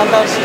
反対し